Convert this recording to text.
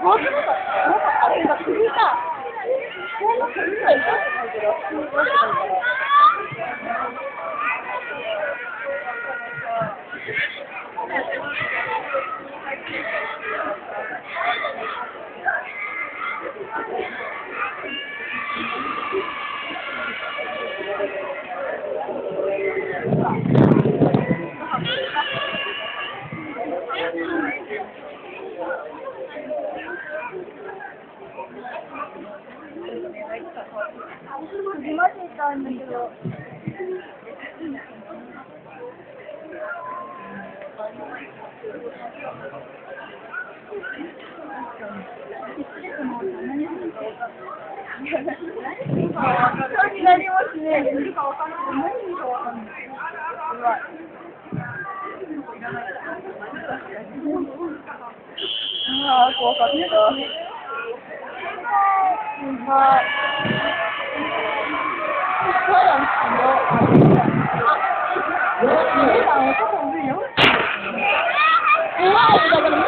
怖かった。なんか首が、こんな首が痛くないけど、普通 に怖くないから。首まで痛いんだけど。何もしねえ。何かわかんない。何かわかんない。うまい。ああ、怖かった。 thôi Thôi làm sao đâu Hãy subscribe cho kênh Ghiền Mì Gõ Để không bỏ lỡ những video hấp dẫn